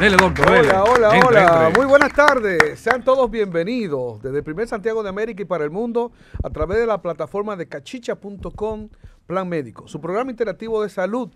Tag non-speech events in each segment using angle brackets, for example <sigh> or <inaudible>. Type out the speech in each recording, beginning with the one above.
Dele, doctor, Hola, hola, Entre, hola. entre. Muy buenas tardes. Sean todos bienvenidos desde el primer Santiago de América y para el mundo a través de la plataforma de cachicha.com Plan Médico, su programa interactivo de salud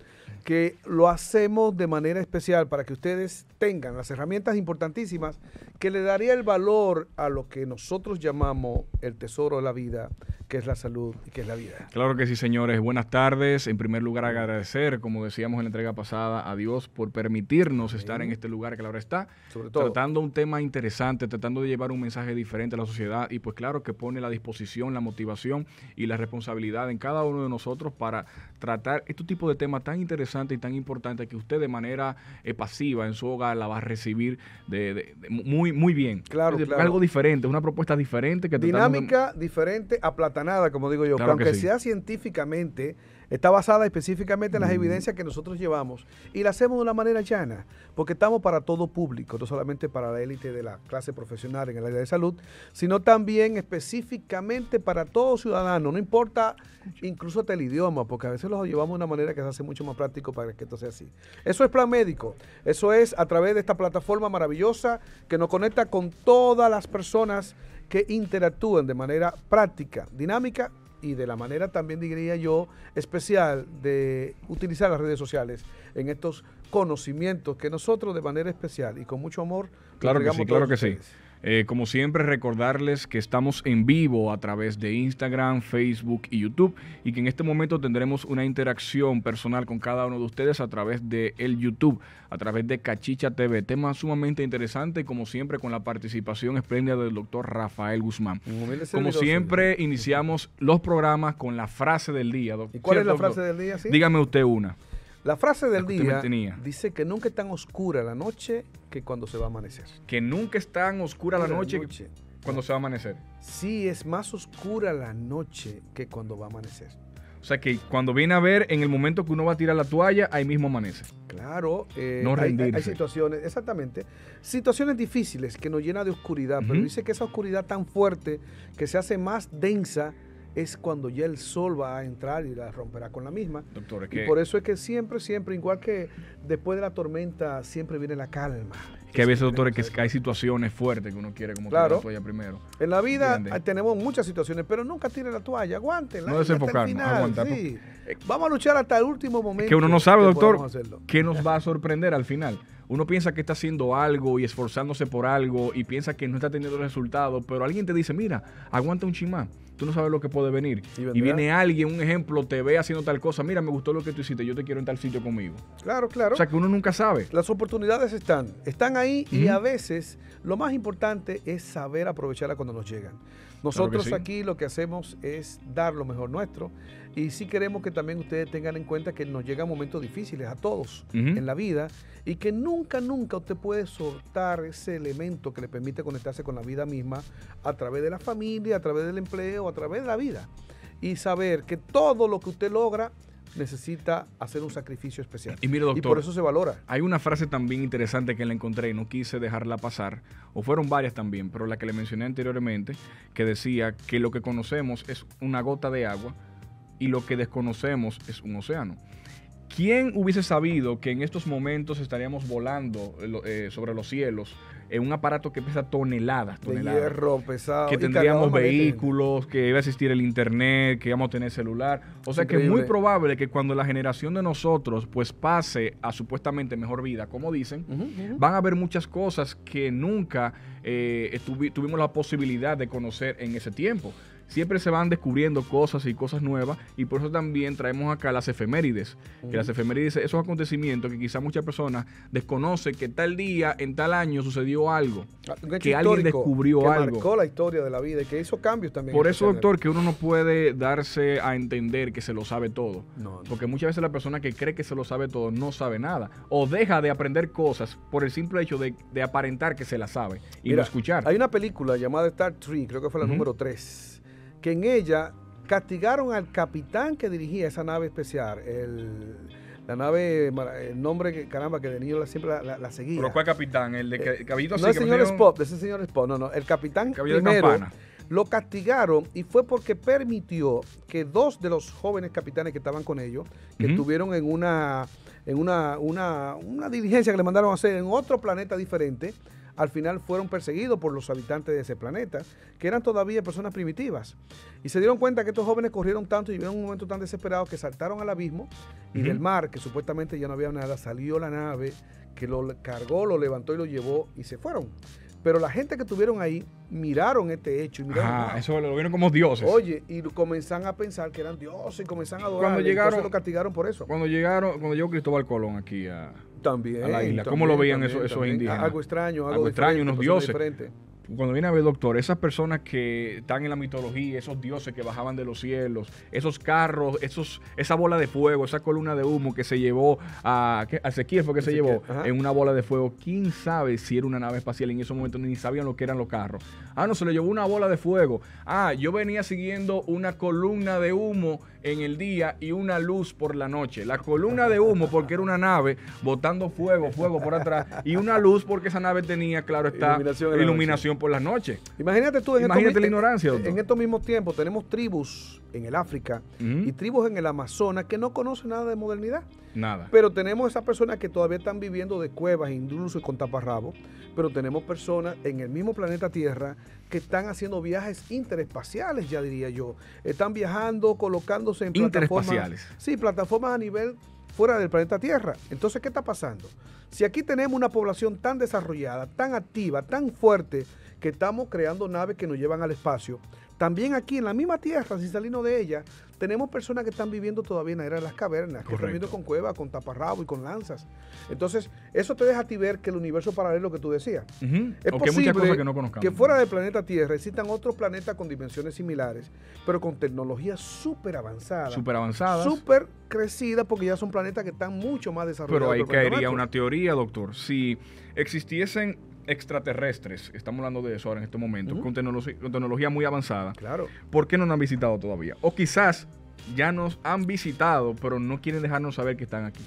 que lo hacemos de manera especial para que ustedes tengan las herramientas importantísimas que le daría el valor a lo que nosotros llamamos el tesoro de la vida, que es la salud y que es la vida. Claro que sí, señores. Buenas tardes. En primer lugar, agradecer, como decíamos en la entrega pasada, a Dios por permitirnos estar en este lugar que ahora está, Sobre todo. tratando un tema interesante, tratando de llevar un mensaje diferente a la sociedad y pues claro que pone la disposición, la motivación y la responsabilidad en cada uno de nosotros para tratar este tipo de temas tan interesantes y tan importantes que usted de manera eh, pasiva en su hogar la va a recibir de, de- de muy, muy bien. Claro, Es claro. Algo diferente, una propuesta diferente que Dinámica diferente, aplatanada, como digo yo, Claro que que aunque sí. sea científicamente, está basada específicamente en las evidencias que nosotros llevamos y la hacemos de una manera llana, porque estamos para todo público, no solamente para la élite de la clase profesional en el área de salud, sino también específicamente para todo ciudadano, no importa incluso hasta el idioma, porque a veces lo llevamos de una manera que se hace mucho más práctico para que esto sea así. Eso es Plan Médico, eso es a través de esta plataforma maravillosa que nos conecta con todas las personas que interactúan de manera práctica, dinámica y de la manera también diría yo especial de utilizar las redes sociales en estos conocimientos que nosotros de manera especial y con mucho amor Claro que sí, claro que sí. Eh, como siempre, recordarles que estamos en vivo a través de Instagram, Facebook y YouTube y que en este momento tendremos una interacción personal con cada uno de ustedes a través de el YouTube, a través de Cachicha TV. Tema sumamente interesante, como siempre, con la participación espléndida del doctor Rafael Guzmán. Como siempre, iniciamos los programas con la frase del día. doc- ¿Y cuál es la ¿Cierto, frase doctor? del día? sí? Dígame usted una. La frase del La que día tenía. dice que nunca es tan oscura la noche que cuando se va a amanecer. Que nunca es tan oscura la noche, noche. cuando se va a amanecer. Sí, es más oscura la noche que cuando va a amanecer. O sea que cuando viene a ver, en el momento que uno va a tirar la toalla, ahí mismo amanece. Claro, eh, No hay- situaciones, exactamente, situaciones difíciles que nos llena de oscuridad, pero dice que esa oscuridad tan fuerte que se hace más densa es cuando ya el sol va a entrar y la romperá con la misma. Doctor, Y que, por eso es que siempre, siempre, igual que después de la tormenta, siempre viene la calma. que a veces, Eso doctor, es tenemos que hay situaciones fuertes que uno quiere como tirar Claro. la toalla primero. En la vida tenemos muchas situaciones, pero nunca tire la toalla, aguántenla. No desenfocarnos, aguantar. sí. Vamos a luchar hasta el último momento. que uno no sabe, doctor, qué nos va a sorprender al final. Uno piensa que está haciendo algo y esforzándose por algo y piensa que no está teniendo resultados, pero alguien te dice, mira, aguanta un chimán. Tú no sabes lo que puede venir. Y viene alguien, un ejemplo, te ve haciendo tal cosa, mira, me gustó lo que tú hiciste, yo te quiero en tal sitio conmigo. Claro, claro. O sea que uno nunca sabe. Las oportunidades están, están ahí y a veces lo más importante es saber aprovecharlas cuando nos llegan. Nosotros sí. aquí lo que hacemos es dar lo mejor nuestro y sí queremos que también ustedes tengan en cuenta que nos llegan momentos difíciles a todos en la vida y que nunca, nunca usted puede soltar ese elemento que le permite conectarse con la vida misma a través de la familia, a través del empleo, a través de la vida y saber que todo lo que usted logra necesita hacer un sacrificio especial. Y mire, Y doctor, por eso se valora. Hay una frase también interesante que la encontré y no quise dejarla pasar, o fueron varias también, pero la que le mencioné anteriormente, que decía que lo que conocemos es una gota de agua y lo que desconocemos es un océano. ¿Quién hubiese sabido que en estos momentos estaríamos volando eh, sobre los cielos en un aparato que pesa toneladas, de toneladas? hierro pesado. que tendríamos vehículos, que iba a existir el internet, que íbamos a tener celular. O sea que es muy probable que cuando la generación de nosotros pues pase a supuestamente mejor vida, como dicen, van a haber muchas cosas que nunca eh, tuvimos la posibilidad de conocer en ese tiempo. Siempre se van descubriendo cosas y cosas nuevas y por eso también traemos acá las efemérides. Que las efemérides, esos acontecimientos que quizás muchas personas desconocen que tal día, en tal año sucedió algo. Hecho que alguien descubrió que algo. marcó la historia de la vida y que hizo cambios también. Por eso, social. doctor, que uno no puede darse a entender que se lo sabe todo. No, no. Porque muchas veces la persona que cree que se lo sabe todo no sabe nada. O deja de aprender cosas por el simple hecho de, de aparentar que se la sabe y Mira, no escuchar. Hay una película llamada Star Trek, creo que fue la número 3, que en ella castigaron al capitán que dirigía esa nave especial. El, la nave, el nombre que, caramba, que de niño la- siempre la, la- la seguía. ¿Pero cuál capitán? ¿El de Eh, Caballito no el señor Spock, ese señor Spock, no, no, el capitán primero lo castigaron y fue porque permitió que dos de los jóvenes capitanes que estaban con ellos, que estuvieron en una en una, una, una diligencia que le mandaron a hacer en otro planeta diferente, al final fueron perseguidos por los habitantes de ese planeta, que eran todavía personas primitivas. Y se dieron cuenta que estos jóvenes corrieron tanto y vivieron un momento tan desesperado que saltaron al abismo y del mar, que supuestamente ya no había nada, salió la nave que lo cargó, lo levantó y lo llevó y se fueron. Pero la gente que estuvieron ahí miraron este hecho. Y miraron, ah, eso lo vieron como dioses. Oye, y comenzaron a pensar que eran dioses y comenzaron a adorar. Cuando llegaron, lo castigaron por eso. Cuando llegaron, cuando llegó Cristóbal Colón aquí a, también, la isla, ¿cómo lo veían esos, esos indígenas? Algo extraño, algo, algo extraño, unos dioses. Diferente cuando viene a ver, doctor, esas personas que están en la mitología, esos dioses que bajaban de los cielos, esos carros, esos, esa bola de fuego, esa columna de humo que se llevó a, a Ezequiel fue que se llevó en una bola de fuego. ¿Quién sabe si era una nave espacial? En esos momentos ni sabían lo que eran los carros. Ah, no, se le llevó una bola de fuego. Ah, yo venía siguiendo una columna de humo en el día y una luz por la noche. La columna de humo porque era una nave botando fuego, fuego por atrás y una luz porque esa nave tenía, claro está, iluminación, por la noche. Imagínate tú, en Imagínate la ignorancia. En estos mismos tiempos tenemos tribus en el África y tribus en el Amazonas que no conocen nada de modernidad. Nada. Pero tenemos esas personas que todavía están viviendo de cuevas, incluso y con taparrabos. Pero tenemos personas en el mismo planeta Tierra que están haciendo viajes interespaciales, ya diría yo. Están viajando, colocándose en plataformas. Sí, plataformas a nivel fuera del planeta Tierra. Entonces, ¿qué está pasando? Si aquí tenemos una población tan desarrollada, tan activa, tan fuerte, que estamos creando naves que nos llevan al espacio, también aquí en la misma tierra, sin salirnos de ella, tenemos personas que están viviendo todavía en la era de las cavernas, que están viviendo con cuevas, con taparrabos y con lanzas. Entonces, eso te deja a ti ver que el universo paralelo que tú decías. Es posible que, no que, fuera del planeta Tierra existan otros planetas con dimensiones similares, pero con tecnología súper avanzada. Súper avanzada. Súper crecida, porque ya son planetas que están mucho más desarrollados. Pero ahí caería una teoría, doctor. Si existiesen extraterrestres, estamos hablando de eso ahora en este momento, con, tecnología muy avanzada, claro. ¿por qué no nos han visitado todavía? O quizás ya nos han visitado, pero no quieren dejarnos saber que están aquí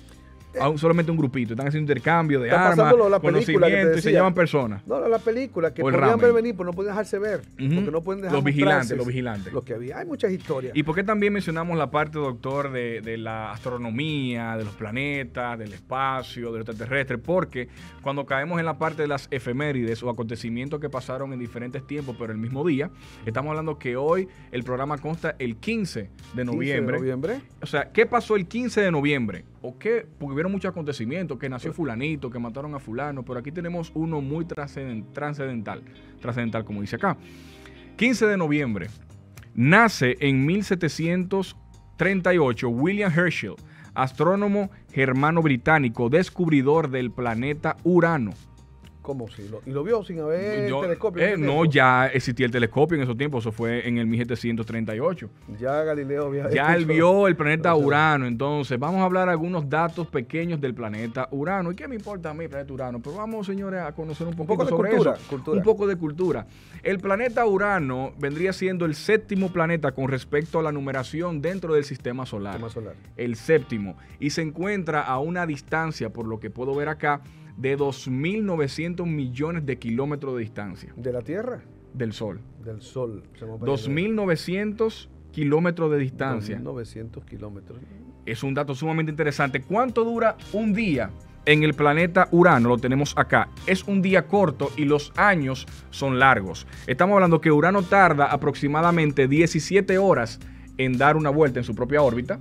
solamente un grupito. Están haciendo intercambio de armas, conocimiento y se llaman personas. No, la película que podían ver venir, pero no pueden dejarse ver. Porque no pueden dejar Los vigilantes, los vigilantes. Lo que había. Hay muchas historias. ¿Y por qué también mencionamos la parte, doctor, de, de la astronomía, de los planetas, del espacio, del extraterrestre? Porque cuando caemos en la parte de las efemérides o acontecimientos que pasaron en diferentes tiempos, pero el mismo día, estamos hablando que hoy el programa consta el 15 de noviembre. 15 de noviembre. O sea, ¿qué pasó el 15 de noviembre? ¿O qué? Porque hubieron muchos acontecimientos, que nació fulanito, que mataron a fulano, pero aquí tenemos uno muy trascendental, trascendental como dice acá. 15 de noviembre, nace en 1738 William Herschel, astrónomo germano británico, descubridor del planeta Urano. ¿Cómo si? ¿Y lo vio sin haber telescopio? Eh, no, ya existía el telescopio en esos tiempos, eso fue en el 1738. Ya Galileo había Ya él vio el planeta Urano, entonces vamos a hablar algunos datos pequeños del planeta Urano. ¿Y qué me importa a mí el planeta Urano? Pero vamos, señores, a conocer un, poco sobre cultura, eso. Un poco de cultura. El planeta Urano vendría siendo el séptimo planeta con respecto a la numeración dentro del sistema solar. Sistema solar. El séptimo. Y se encuentra a una distancia, por lo que puedo ver acá, de 2.900 millones de kilómetros de distancia. ¿De la Tierra? Del Sol. Del Sol. 2.900 kilómetros de distancia. 2.900 kilómetros. Es un dato sumamente interesante. ¿Cuánto dura un día en el planeta Urano? Lo tenemos acá. Es un día corto y los años son largos. Estamos hablando que Urano tarda aproximadamente 17 horas en dar una vuelta en su propia órbita.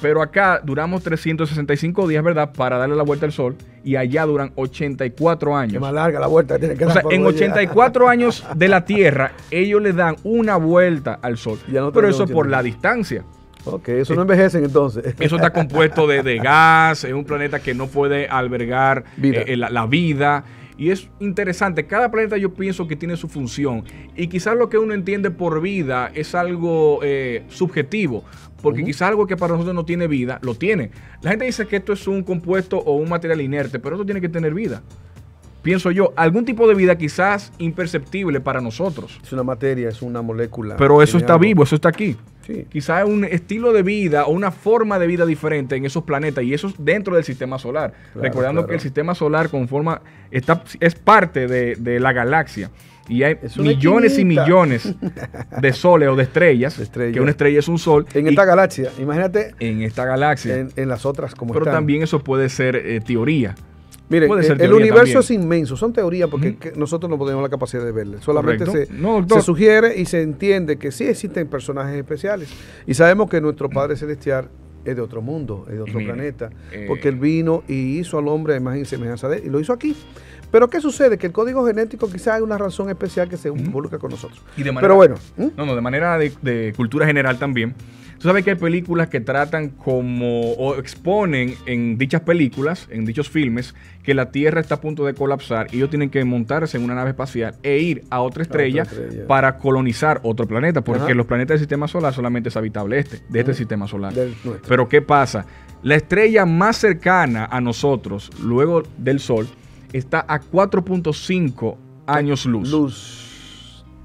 Pero acá duramos 365 días, ¿verdad? Para darle la vuelta al Sol. Y allá duran 84 años. Es más larga la vuelta tiene que O sea, en 84 <laughs> años de la Tierra, ellos le dan una vuelta al Sol. pero eso por la distancia. Ok, eso no envejecen entonces. <laughs> Eso está compuesto de, gas, es un planeta que no puede albergar eh, la, vida. Y es interesante, cada planeta yo pienso que tiene su función. Y quizás lo que uno entiende por vida es algo eh, subjetivo, porque quizás algo que para nosotros no tiene vida, lo tiene. La gente dice que esto es un compuesto o un material inerte, pero esto tiene que tener vida. Pienso yo, algún tipo de vida quizás imperceptible para nosotros. Es una materia, es una molécula. Pero eso está vivo, eso está aquí. Quizás es un estilo de vida o una forma de vida diferente en esos planetas y eso dentro del sistema solar. Recordando que el sistema solar conforma, está, es parte de, de la galaxia. Y hay Es millones y millones <laughs> de soles o de estrellas, De estrellas. que una estrella es un sol, En y esta galaxia, imagínate en esta galaxia. en, en las otras como Pero están. también eso puede ser eh, teoría. Miren, puede el, universo también. es inmenso, son teorías porque nosotros no tenemos la capacidad de verle. Solamente se, No, doctor. se sugiere y se entiende que sí existen personajes especiales. Y sabemos que nuestro Padre Celestial es de otro mundo, es de otro planeta, eh, porque él vino y hizo al hombre a imagen y semejanza de él, y lo hizo aquí. Pero ¿qué sucede? Que el código genético quizás hay una razón especial que se involucra con nosotros. Y de manera- Pero bueno. No, no, de manera de, de cultura general también. Tú sabes que hay películas que tratan como o exponen en dichas películas, en dichos filmes, que la Tierra está a punto de colapsar y ellos tienen que montarse en una nave espacial e ir a otra estrella, estrella. para colonizar otro planeta, porque Ajá. los planetas del sistema solar solamente es habitable este, de este sistema solar. Pero ¿qué pasa? La estrella más cercana a nosotros, luego del Sol, está a 4.5 años luz. Luz.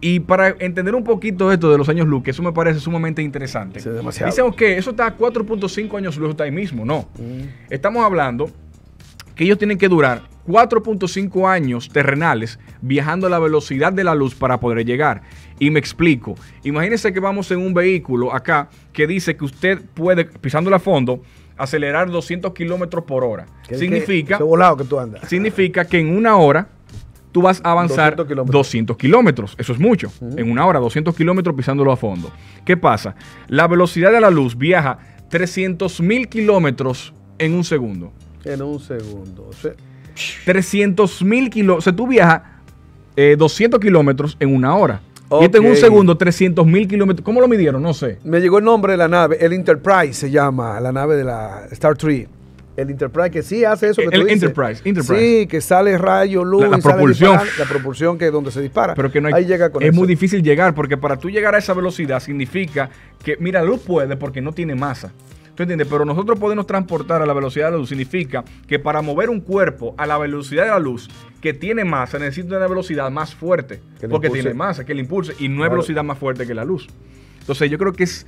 Y para entender un poquito esto de los años luz, que eso me parece sumamente interesante. Sí. Dicen, ok, eso está a 4.5 años luz, está ahí mismo. No. Mm. Estamos hablando que ellos tienen que durar 4.5 años terrenales viajando a la velocidad de la luz para poder llegar. Y me explico. Imagínense que vamos en un vehículo acá que dice que usted puede, pisándole a fondo, acelerar 200 kilómetros por hora. Que- Significa que- volado que tú andas. significa que en una hora tú vas a avanzar 200 kilómetros. 200 kilómetros. Eso es mucho. En una hora, 200 kilómetros pisándolo a fondo. ¿Qué pasa? La velocidad de la luz viaja 300 mil kilómetros en un segundo. En un segundo. O sea, 300 mil kilómetros. O sea, tú viajas eh, 200 kilómetros en una hora. Y esto en un segundo, 300 mil kilómetros. ¿Cómo lo midieron? No sé. Me llegó el nombre de la nave, el Enterprise se llama, la nave de la Star Trek. El Enterprise que sí hace eso que El tú dices. Enterprise, Enterprise. Sí, que sale rayo, luz, La- la y sale propulsión. la propulsión que es donde se dispara. Pero que no hay, Ahí llega con es eso. muy difícil llegar porque para tú llegar a esa velocidad significa que, mira, la luz puede porque no tiene masa. ¿Tú entiendes? Pero nosotros podemos transportar a la velocidad de la luz. Significa que para mover un cuerpo a la velocidad de la luz que tiene masa, necesita una velocidad más fuerte. Porque impulse. tiene masa, que le impulse. Y no hay Claro. velocidad más fuerte que la luz. Entonces yo creo que Es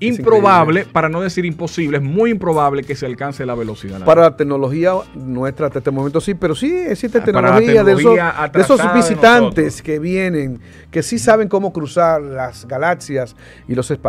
improbable, para no decir imposible, es muy improbable que se alcance la velocidad. Para la tecnología nuestra hasta este momento sí, pero sí existe tecnología, de, esos, de esos de visitantes que vienen, que sí saben cómo cruzar las galaxias y los espacios.